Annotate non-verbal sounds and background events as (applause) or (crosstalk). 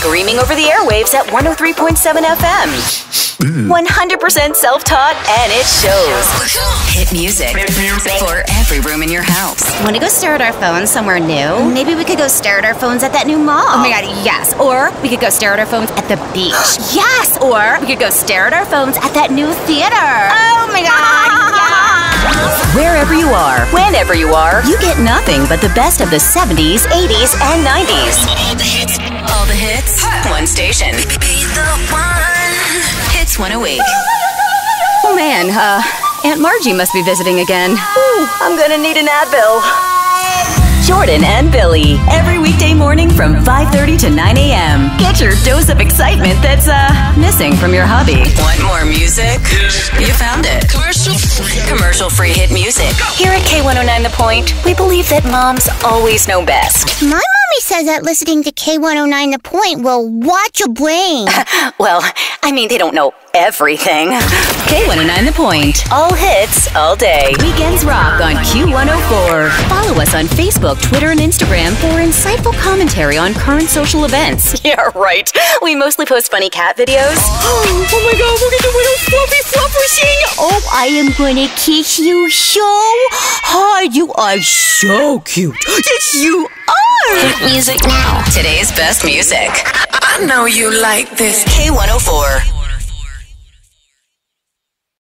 screaming over the airwaves at 103.7 FM. 100% self taught, and it shows. Hit music for every room in your house. Want to go stare at our phones somewhere new? Maybe we could go stare at our phones at that new mall. Oh my god, yes. Or we could go stare at our phones at the beach. Yes, or we could go stare at our phones at that new theater. Oh my god, yes. Wherever you are, whenever you are, you get nothing but the best of the 70s, 80s, and 90s. All the hits. Station. Be the one. Hits 108. Oh man, uh, Aunt Margie must be visiting again. Ooh, I'm gonna need an Advil. Jordan and Billy, every weekday morning from 5.30 to 9 a.m. Get your dose of excitement that's, uh, missing from your hobby. Want more music? You found it. Commercial free. Commercial free hit music. Here at K109 The Point, we believe that moms always know best. My mommy says that listening to K109 The Point will watch your brain. (laughs) Well, I mean, they don't know everything. K109 The Point. All hits, all day. Weekends rock on Q104. Follow us on Facebook, Twitter, and Instagram for insightful commentary on current social events. (laughs) Yeah, right. We mostly post funny cat videos. (gasps) oh my god, look at the little fluffy fluffersing. Oh, I am gonna kiss you so hard. You are so cute. Yes, you are. Music now. Today's best music. I know you like this. K104.